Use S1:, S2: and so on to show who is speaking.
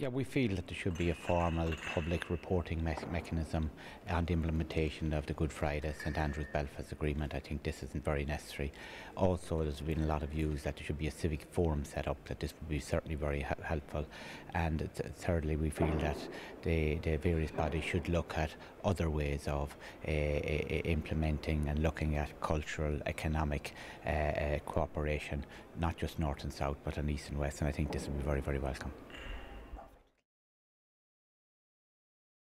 S1: Yeah, we feel that there should be a formal public reporting me- mechanism on the implementation of the Good Friday St Andrews Belfast Agreement. I think this isn't very necessary. Also, there's been a lot of views that there should be a civic forum set up, that this would be certainly very helpful. And thirdly, we feel that the, the various bodies should look at other ways of uh, implementing and looking at cultural, economic uh, cooperation, not just north and south, but on east and west. And I think this would be very, very welcome.